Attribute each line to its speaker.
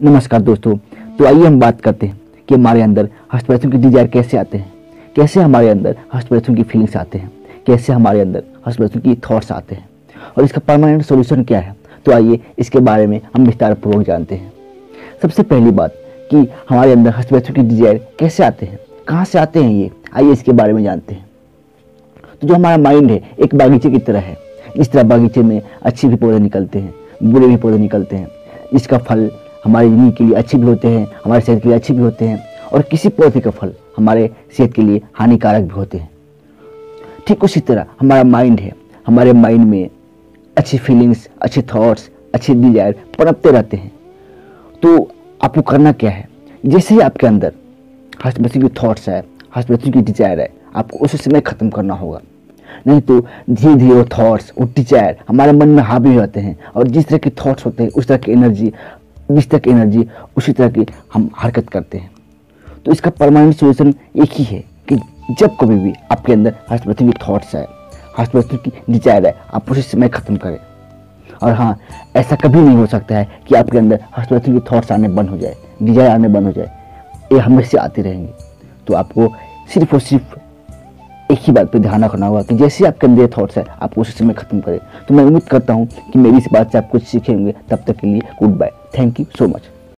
Speaker 1: नमस्कार दोस्तों तो आइए हम बात करते हैं कि हमारे अंदर हस्तप्रसों की डिज़ायर कैसे आते हैं? कैसे हमारे अंदर हस्तप्रसों की फीलिंग्स आते हैं? कैसे हमारे अंदर हस्तप्रसों की थॉट्स आते हैं? और इसका परमानेंट सोल्यूशन क्या है? तो आइए इसके बारे में हम विस्तार पूर्वक जानते हैं। सबसे पहली बात कि हमारे अंदर हस्तप्रसों की डिज़ायर कैसे आते हैं? कहाँ से आते हैं ये? आइए इसके बारे में जानते हैं। तो जो हमारा माइंड है, एक बागीचे की तरह है। इस तरह बागीचे में अच्छे भी पौधे निकलते हैं, बुरे भी पौधे निकलते हैं। इसका फल हमारे ज़िंदगी के लिए अच्छे भी होते हैं, हमारे सेहत के लिए अच्छे भी होते हैं और किसी पौधे का फल हमारे सेहत के लिए हानिकारक भी होते हैं। ठीक उसी तरह हमारा माइंड है, हमारे माइंड में अच्छी फीलिंग्स अच्छे थॉट्स अच्छे डिज़ायर पनपते रहते हैं। तो आपको करना क्या है? जैसे ही आपके अंदर हस्तबसी की थॉट्स है हस्तबसी की डिज़ायर है आपको उस समय ख़त्म करना होगा। नहीं तो धीरे धीरे वो थॉट्स वो डिज़ायर हमारे मन में हावी होते हैं और जिस तरह के थॉट्स होते हैं, उस तरह की एनर्जी जिस तरह की एनर्जी उसी तरह की हम हरकत करते हैं। तो इसका परमानेंट सोल्यूशन एक ही है कि जब कभी भी आपके अंदर हस्तप्रति की थॉट्स है हस्तप्रति की डिज़ायर है आप उसी समय ख़त्म करें। और हाँ ऐसा कभी नहीं हो सकता है कि आपके अंदर हस्तप्रति की थॉट्स आने बंद हो जाए डिज़ायर आने बंद हो जाए। ये हमेशा आती रहेंगी। तो आपको सिर्फ़ और सिर्फ़ एक ही बात पर ध्यान रखना होगा कि जैसे आपके अंदर थॉट्स है, आप उसी समय खत्म करें। तो मैं उम्मीद करता हूँ कि मेरी इस बात से आप कुछ सीखेंगे। तब तक के लिए goodbye thank you so much